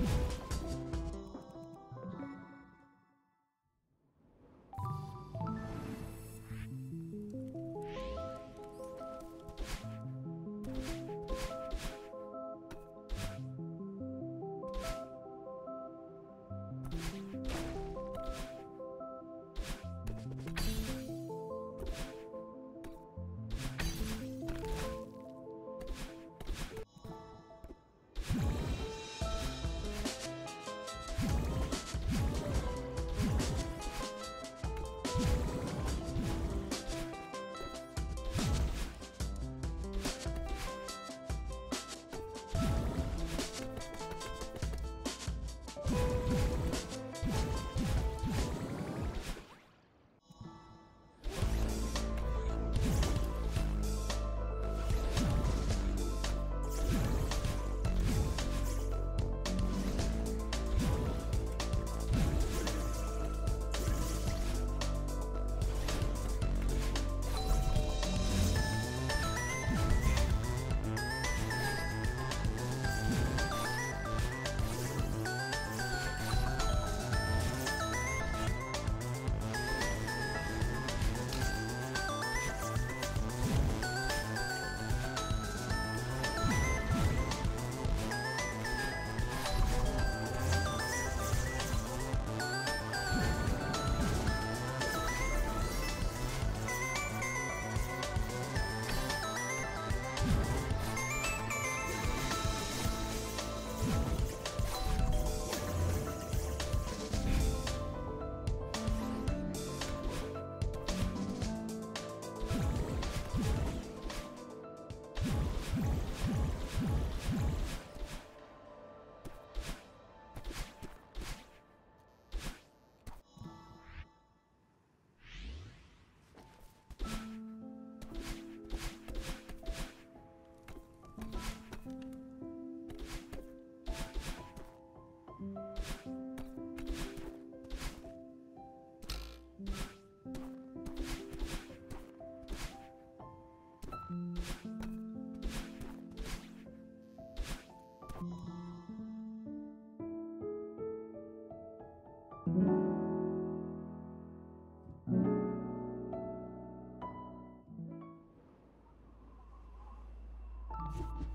you you